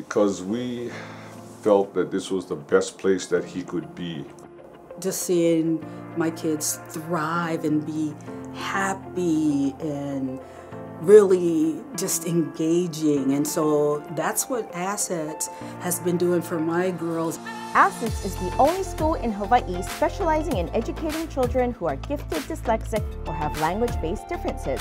because we felt that this was the best place that he could be. Just seeing my kids thrive and be happy and really just engaging. And so that's what Assets has been doing for my girls. Assets is the only school in Hawaii specializing in educating children who are gifted, dyslexic, or have language-based differences.